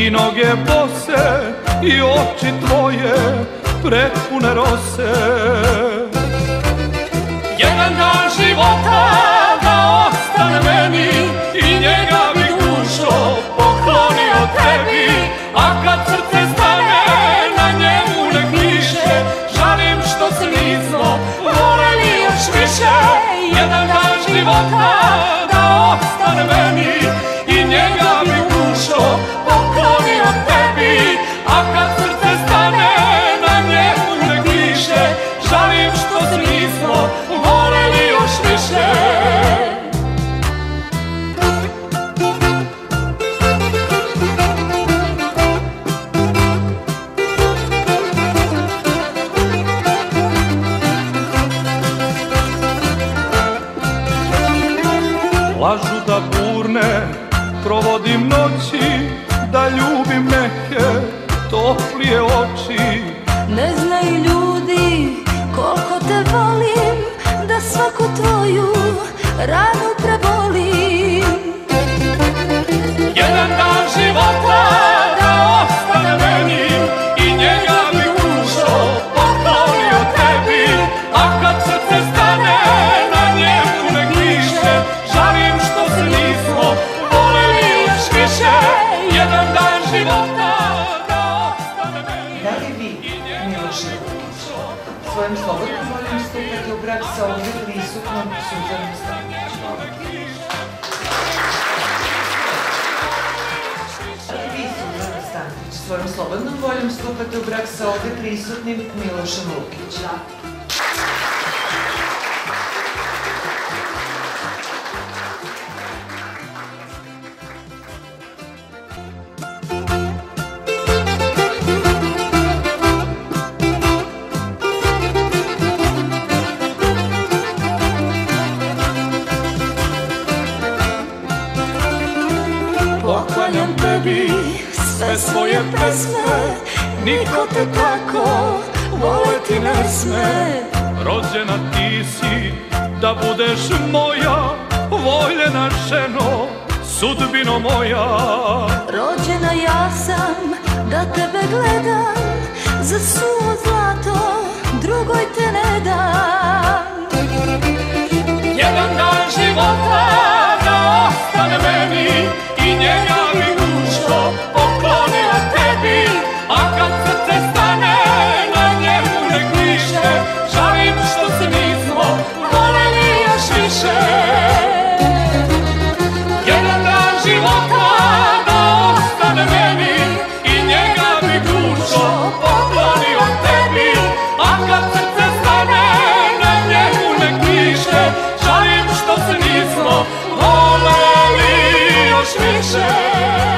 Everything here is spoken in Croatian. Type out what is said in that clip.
i noge bose I oči tvoje prepune rose života da ostane meni I njega bi dušo poklonio tebi. A kad srce stane na njemu ne piše Žalim što se nismo voleli još više. Jedan dan života Lažu da burne provodim noći Da ljubim neke toplije oči. Ne znaju ljudi koliko te volim Da svaku tvoju ranu prebolim. Jedan dan života своим словом, молим стукнете обрат са обритни и сукна солидарността. Своим слободно волям вступати у брак са овде присутним Милошем Лукич. Thank you. Tebi sve svoje pesme Niko te tako voleti ne sme. Rođena ti si da budeš moja Voljena ženo, sudbino moja. Rođena ja sam da tebe gledam Za suvo zlato drugoj te ne dam Žalim